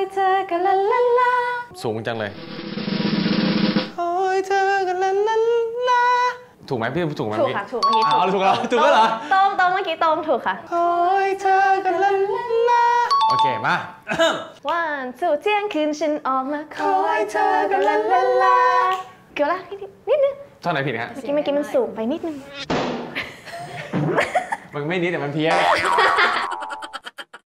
ยเธอกันละละละสูงจังเลยคอยเธอกันละละละถูกไหมพี่ถูกไหมถูกค่ะถูกเมื่อกี้ถูาถูกแล้วถูกแล้วเหรอตรงตรงเมื่อกี้ตรงถูกค่ะคอยเธอกันละละละโอเคมาวันสู่เที่ยงคืนฉันออกมาคอยเธอกันละละละเกี่ยวละนิดนิดนึงท่อนไหนผิดฮะเมื่อกี้เมื่อกี้มันสูงไปนิดนึงมันไม่นิดแต่มันเพี้ยน